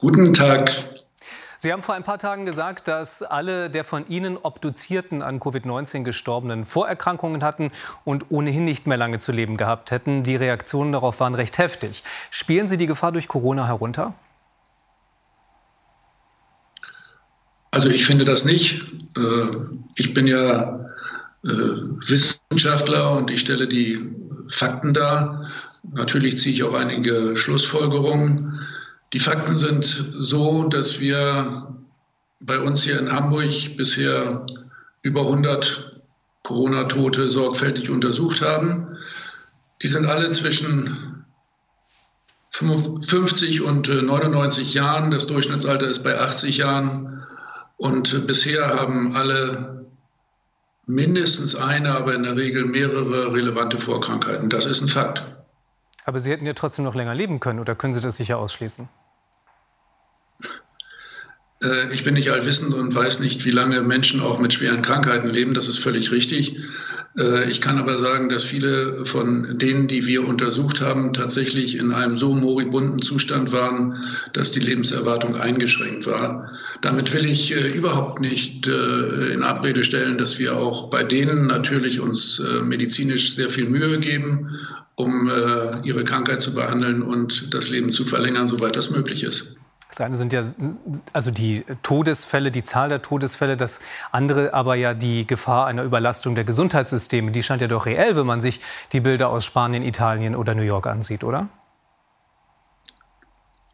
Guten Tag. Sie haben vor ein paar Tagen gesagt, dass alle der von Ihnen obduzierten an Covid-19 Gestorbenen Vorerkrankungen hatten und ohnehin nicht mehr lange zu leben gehabt hätten. Die Reaktionen darauf waren recht heftig. Spielen Sie die Gefahr durch Corona herunter? Also ich finde das nicht. Äh, ich bin ja äh, Wissenschaftler und ich stelle die Fakten dar. Natürlich ziehe ich auch einige Schlussfolgerungen. Die Fakten sind so, dass wir bei uns hier in Hamburg bisher über 100 Corona-Tote sorgfältig untersucht haben. Die sind alle zwischen 50 und 99 Jahren. Das Durchschnittsalter ist bei 80 Jahren. Und bisher haben alle mindestens eine, aber in der Regel mehrere relevante Vorkrankheiten. Das ist ein Fakt. Aber Sie hätten ja trotzdem noch länger leben können, oder können Sie das sicher ausschließen? Äh, ich bin nicht allwissend und weiß nicht, wie lange Menschen auch mit schweren Krankheiten leben. Das ist völlig richtig. Äh, ich kann aber sagen, dass viele von denen, die wir untersucht haben, tatsächlich in einem so moribunden Zustand waren, dass die Lebenserwartung eingeschränkt war. Damit will ich äh, überhaupt nicht in Abrede stellen, dass wir auch bei denen natürlich uns medizinisch sehr viel Mühe geben, um ihre Krankheit zu behandeln und das Leben zu verlängern, soweit das möglich ist. Das eine sind ja also die Todesfälle, die Zahl der Todesfälle, das andere aber ja die Gefahr einer Überlastung der Gesundheitssysteme. Die scheint ja doch reell, wenn man sich die Bilder aus Spanien, Italien oder New York ansieht, oder?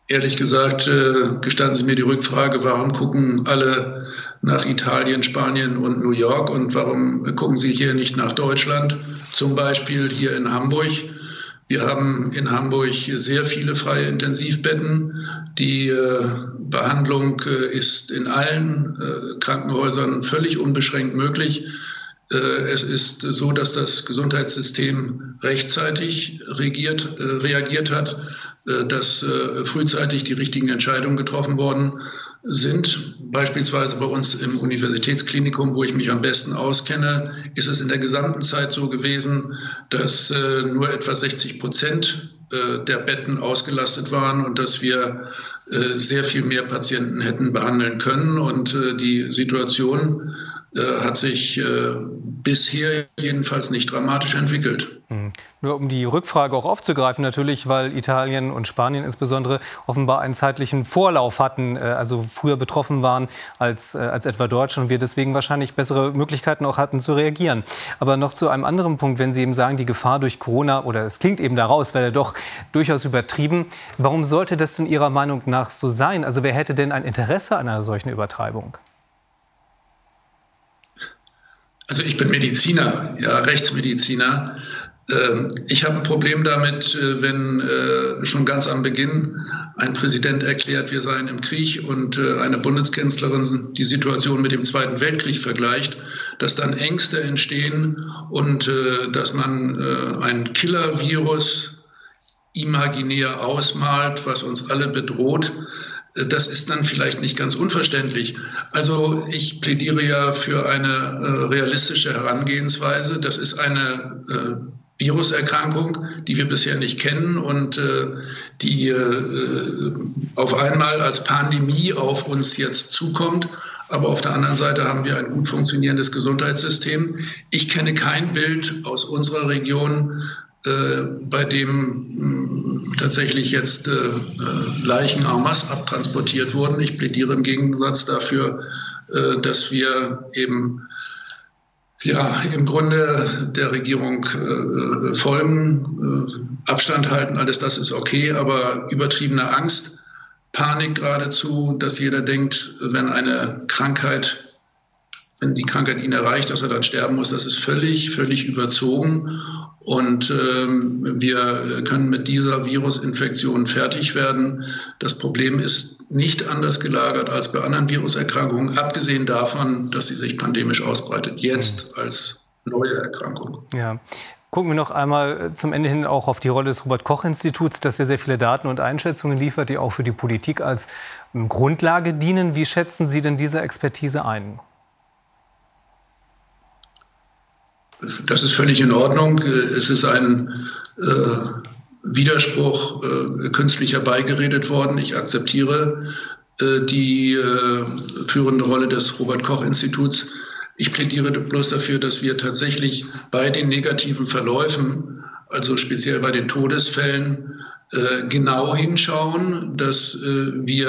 Ehrlich gesagt, äh, gestatten Sie mir die Rückfrage, warum gucken alle nach Italien, Spanien und New York und warum gucken Sie hier nicht nach Deutschland, zum Beispiel hier in Hamburg? Wir haben in Hamburg sehr viele freie Intensivbetten. Die äh, Behandlung äh, ist in allen äh, Krankenhäusern völlig unbeschränkt möglich. Es ist so, dass das Gesundheitssystem rechtzeitig regiert, reagiert hat, dass frühzeitig die richtigen Entscheidungen getroffen worden sind. Beispielsweise bei uns im Universitätsklinikum, wo ich mich am besten auskenne, ist es in der gesamten Zeit so gewesen, dass nur etwa 60 Prozent der Betten ausgelastet waren und dass wir sehr viel mehr Patienten hätten behandeln können. Und die Situation äh, hat sich äh, bisher jedenfalls nicht dramatisch entwickelt. Mhm. Nur um die Rückfrage auch aufzugreifen, natürlich, weil Italien und Spanien insbesondere offenbar einen zeitlichen Vorlauf hatten, äh, also früher betroffen waren als, äh, als etwa Deutschland und wir deswegen wahrscheinlich bessere Möglichkeiten auch hatten zu reagieren. Aber noch zu einem anderen Punkt, wenn Sie eben sagen, die Gefahr durch Corona, oder es klingt eben daraus, wäre doch durchaus übertrieben. Warum sollte das denn Ihrer Meinung nach so sein? Also wer hätte denn ein Interesse an einer solchen Übertreibung? Also ich bin Mediziner, ja, Rechtsmediziner. Ähm, ich habe ein Problem damit, äh, wenn äh, schon ganz am Beginn ein Präsident erklärt, wir seien im Krieg und äh, eine Bundeskanzlerin die Situation mit dem Zweiten Weltkrieg vergleicht, dass dann Ängste entstehen und dass man ein Killer-Virus imaginär ausmalt, was uns alle bedroht das ist dann vielleicht nicht ganz unverständlich. Also ich plädiere ja für eine äh, realistische Herangehensweise. Das ist eine äh, Viruserkrankung, die wir bisher nicht kennen und äh, die äh, auf einmal als Pandemie auf uns jetzt zukommt. Aber auf der anderen Seite haben wir ein gut funktionierendes Gesundheitssystem. Ich kenne kein Bild aus unserer Region, äh, bei dem mh, hm, tatsächlich jetzt äh, äh, Leichen en masse abtransportiert wurden. Ich plädiere im Gegensatz dafür, äh, dass wir eben ja, im Grunde der Regierung äh, folgen, äh, Abstand halten, alles das ist okay, aber übertriebene Angst, Panik geradezu, dass jeder denkt, wenn eine Krankheit, wenn die Krankheit ihn erreicht, dass er dann sterben muss, das ist völlig, völlig überzogen. Und ähm, wir können mit dieser Virusinfektion fertig werden. Das Problem ist nicht anders gelagert als bei anderen Viruserkrankungen, abgesehen davon, dass sie sich pandemisch ausbreitet, jetzt mhm. als neue Erkrankung. Ja. Gucken wir noch einmal zum Ende hin auch auf die Rolle des Robert-Koch-Instituts, das ja sehr viele Daten und Einschätzungen liefert, die auch für die Politik als Grundlage dienen. Wie schätzen Sie denn diese Expertise ein? Das ist völlig in Ordnung. Es ist ein äh, Widerspruch äh, künstlich herbeigeredet worden. Ich akzeptiere äh, die äh, führende Rolle des Robert Koch Instituts. Ich plädiere bloß dafür, dass wir tatsächlich bei den negativen Verläufen, also speziell bei den Todesfällen, äh, genau hinschauen, dass äh, wir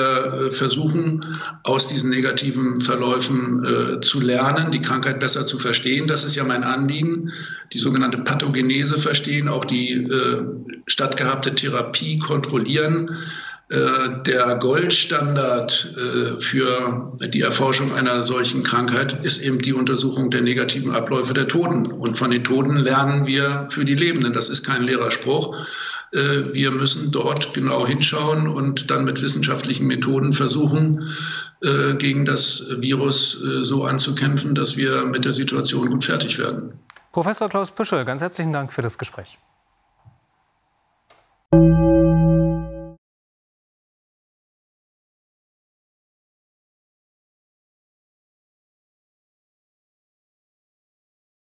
äh, versuchen, aus diesen negativen Verläufen zu lernen, die Krankheit besser zu verstehen. Das ist ja mein Anliegen, die sogenannte Pathogenese verstehen, auch die stattgehabte Therapie kontrollieren. Der Goldstandard für die Erforschung einer solchen Krankheit ist eben die Untersuchung der negativen Abläufe der Toten. Und von den Toten lernen wir für die Lebenden. Das ist kein leerer Spruch. Äh, wir müssen dort genau hinschauen und dann mit wissenschaftlichen Methoden versuchen, äh, gegen das Virus äh, so anzukämpfen, dass wir mit der Situation gut fertig werden. Professor Klaus Püschel, ganz herzlichen Dank für das Gespräch.